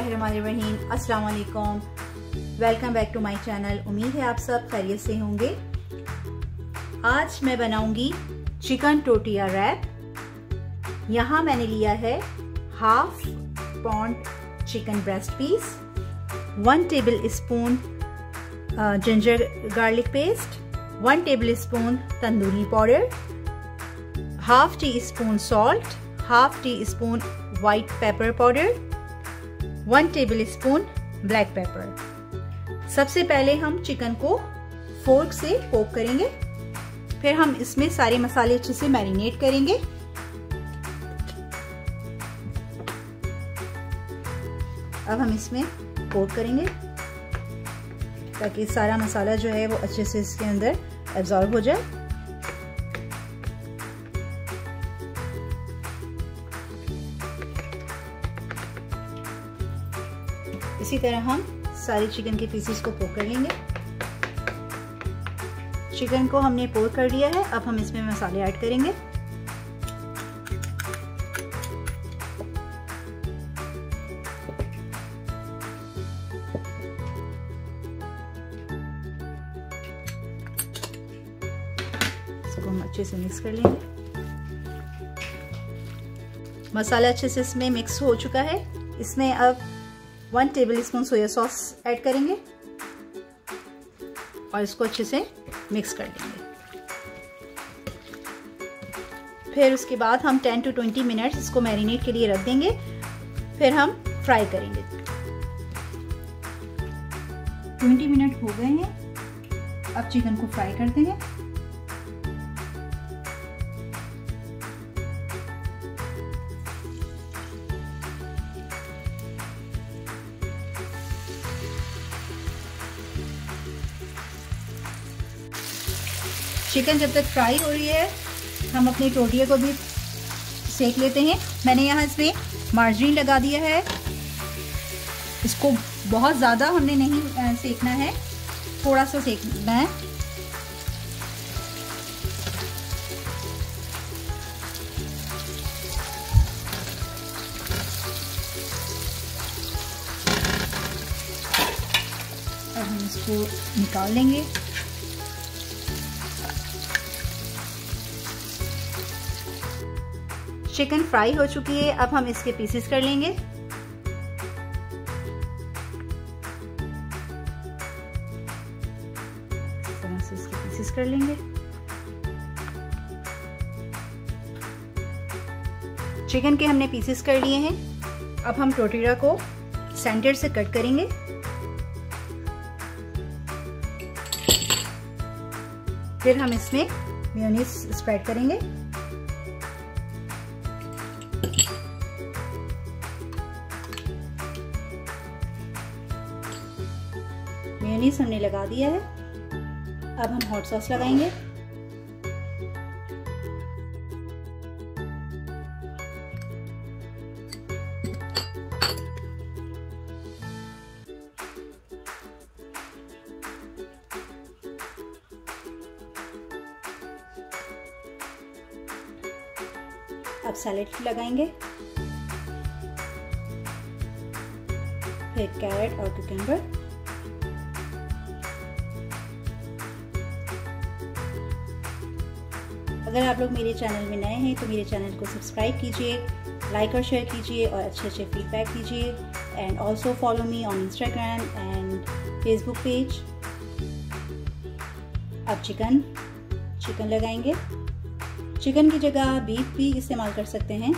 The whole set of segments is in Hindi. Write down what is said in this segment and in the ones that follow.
बिस्मिल्लाहिर्रहमानिर्रहीम। अस्सलाम वालेकुम welcome back to my channel. उम्मीद है आप सब खैरियत से होंगे। आज मैं बनाऊँगी चिकन टोटिया रैप। यहाँ मैंने लिया है half pound chicken breast piece, one tablespoon ginger garlic paste, one tablespoon tandoori powder, half teaspoon salt half teaspoon white pepper powder one tablespoon black pepper. सबसे पहले हम चिकन को फोर्क से पोक करेंगे। फिर हम इसमें सारे मसाले अच्छे से मैरिनेट करेंगे। अब हम इसमें पोक करेंगे ताकि सारा मसाला जो है वो अच्छे से इसके अंदर एब्जॉर्ब हो जाए। इसी तरह हम सारे चिकन के पीसेस को पोक कर लेंगे चिकन को हमने पोक कर लिया है, अब हम इसमें मसाले ऐड करेंगे। इसको हम अच्छे से मिक्स कर लेंगे। मसाला अच्छे से इसमें मिक्स हो चुका है। इसमें अब one tablespoon soya sauce add करेंगे और इसको अच्छे से मिक्स कर लेंगे फिर उसके बाद हम 10 टू 20 मिनट्स इसको मैरिनेट के लिए रख देंगे। फिर हम फ्राई करेंगे। 20 मिनट हो गए हैं। अब चिकन को फ्राई कर देंगे। चिकन जब तक फ्राई हो रही है, हम अपनी टोटिया को भी सेक लेते हैं। मैंने यहाँ इसमें मार्जरीन लगा दिया है। इसको बहुत ज़्यादा हमने नहीं सेकना है। थोड़ा सा सेकना है हम इसको निकाल लेंगे। चिकन फ्राई हो चुकी है, अब हम इसके पीसेस कर लेंगे। इसके पीसेस कर लेंगे। चिकन के हमने पीसेस कर लिए हैं। अब हम टोटेरा को सेंटर से कट करेंगे। फिर हम इसमें मेयोनीज स्प्रेड करेंगे। मेयोनीज हमने लगा दिया है। अब हम हॉट सॉस लगाएँगे। अब सैलेड लगाएँगे। फिर कैरेट और कुकम्बर अगर आप लोग मेरे चैनल में नए हैं तो मेरे चैनल को सब्सक्राइब कीजिए लाइक और शेयर कीजिए और अच्छे अच्छे फीडबैक दीजिए and also follow me on Instagram and Facebook page अब चिकन चिकन लगाएँगे। चिकन की जगह बीफ भी इस्तेमाल कर सकते हैं।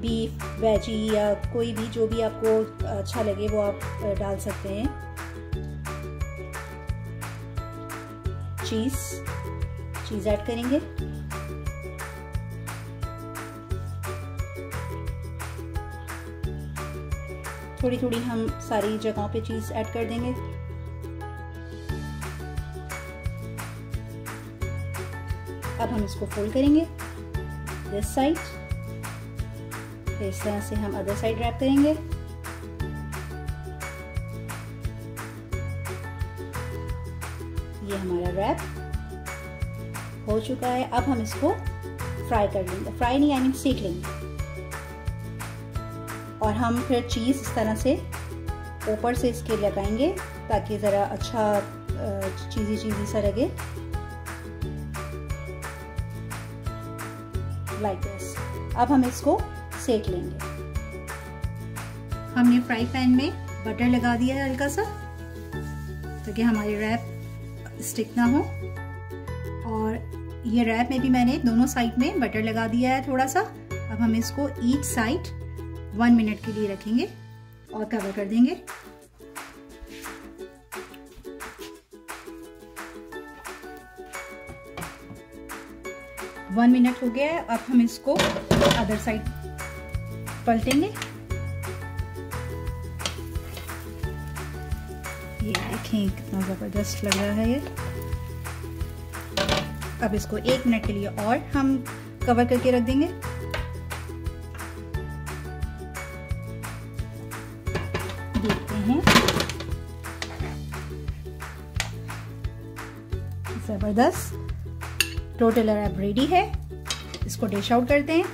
बीफ वेजी या कोई भी जो भी आपको अच्छा लगे, वो आप डाल सकते हैं। चीज़ चीज़ ऐड करेंगे। थोड़ी थोड़ी हम सारी जगहों पे चीज़ ऐड कर देंगे। अब हम इसको फोल्ड करेंगे। दिस साइड इस तरह से हम अदर साइड रैप करेंगे। हमारा रैप हो चुका है। अब हम इसको फ्राई कर लेंगे। फ्राई नहीं आई मीन सेक लेंगे। और हम फिर चीज़ इस तरह से ऊपर से इसके लगाएँगे ताकि ज़रा अच्छा चीज़ी चीज़ी सा लगे। लाइक like दिस अब हम इसको सेक लेंगे। हमने फ्राई पैन में बटर लगा दिया है हल्का सा। ताकि हमारी रैप स्टिक ना हो। और ये रैप में भी मैंने दोनों साइड में बटर लगा दिया है थोड़ा सा अब हम इसको ईच साइड वन मिनट के लिए रखेंगे और कवर कर देंगे। वन मिनट हो गया है, अब हम इसको अदर साइड पलटेंगे। देखें कितना ज़बरदस्त लग रहा है ये। अब इसको एक मिनट के लिए और हम कवर करके रख देंगे। देखते हैं। ज़बरदस्त। टोटल रैप रेडी है। इसको डिश आउट करते हैं।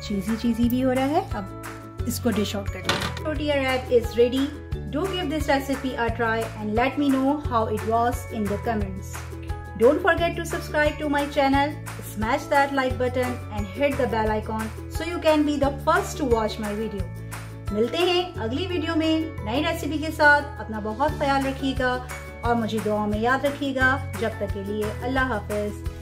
चीज़ी चीज़ी भी हो रहा है। अब इसको डिश आउट करते हैं टोटिया wrap is ready Do give this recipe a try and let me know how it was in the comments. Don't forget to subscribe to my channel, smash that like button and hit the bell icon so you can be the first to watch my video. मिलते हैं अगली वीडियो में नई रेसिपी के साथ अपना बहुत ख्याल रखिएगा और मुझे दुआ में याद रखिएगा जब तक के लिए अल्लाह हाफिज़